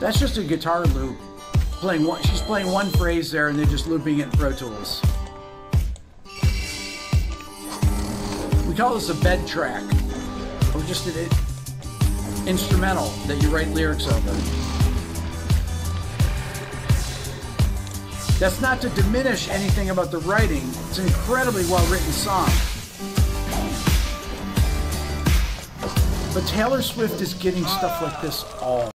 That's just a guitar loop. Playing one, she's playing one phrase there and they're just looping it in Pro Tools. We call this a bed track, or just an instrumental that you write lyrics over. That's not to diminish anything about the writing. It's an incredibly well written song. But Taylor Swift is getting stuff like this all